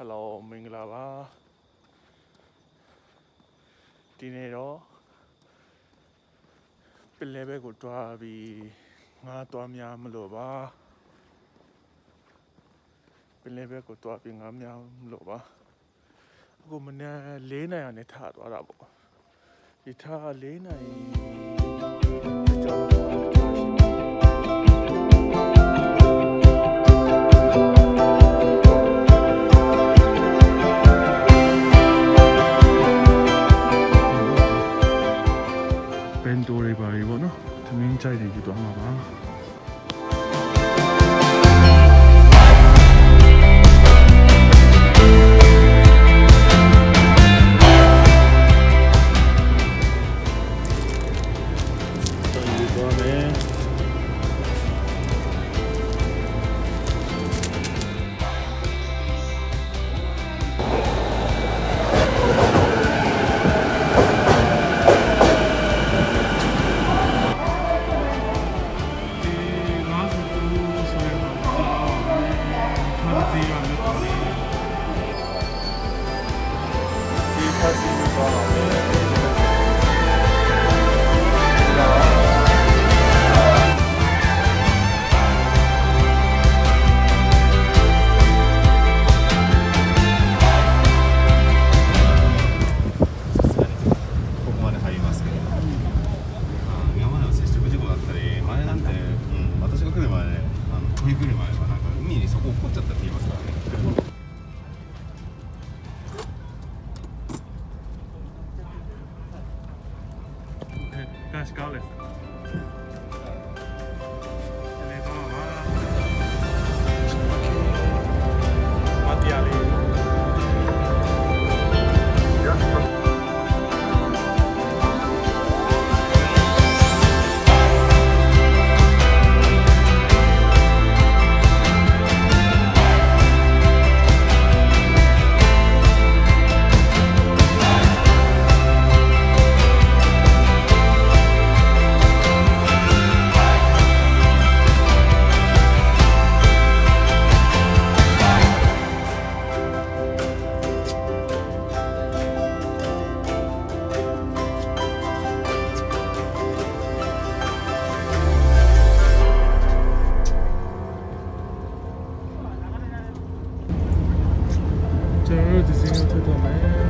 ဟယ်လိုမင်္ဂလာပါဒီနေ့တော့ပင်လယ်ဘက်ကိုတွားပြီးငါတွားများမလို့ပါပင်လယ်ဘက်ကိုတွားပြီးငါများမလို့ပါအခုမနေ့၄နိုင်အောင်နေထားသွားတာပေါ့ဒီထား၄နိုင် ဒီဖတ်စီ ကတ် Road is into the man.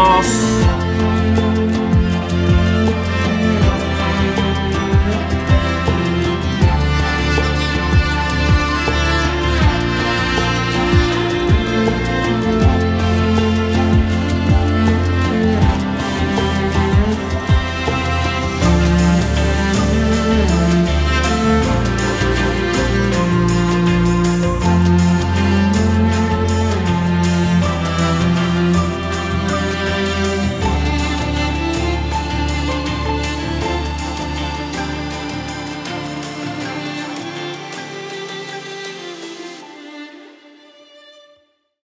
lost.